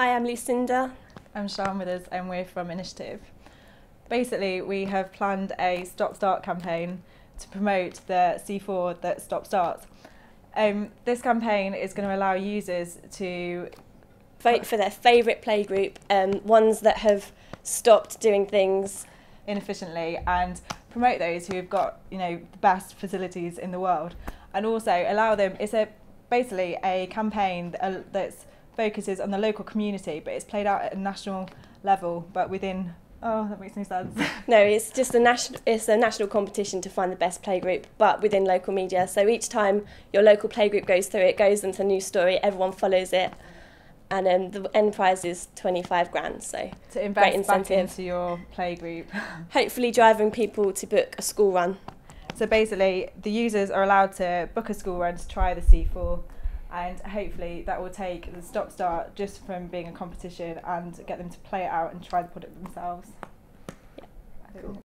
Hi, I'm Lucinda. I'm Sian Withers and we're from Initiative. Basically, we have planned a stop start campaign to promote the C4 that stop starts. Um, this campaign is going to allow users to Vote for their favourite playgroup, um, ones that have stopped doing things. inefficiently and promote those who have got you know the best facilities in the world and also allow them it's a basically a campaign that uh, that's focuses on the local community but it's played out at a national level but within oh that makes no sense No, it's just a national. It's a national competition to find the best playgroup, but within local media. So each time your local playgroup goes through, it goes into a new story. Everyone follows it, and um, the end prize is twenty five grand. So to invest back incentive. into your play group hopefully driving people to book a school run. so basically the users are allowed to book a school run to try the C4 and hopefully that will take the stop start just from being a competition and get them to play it out and try the product themselves Yeah. Know.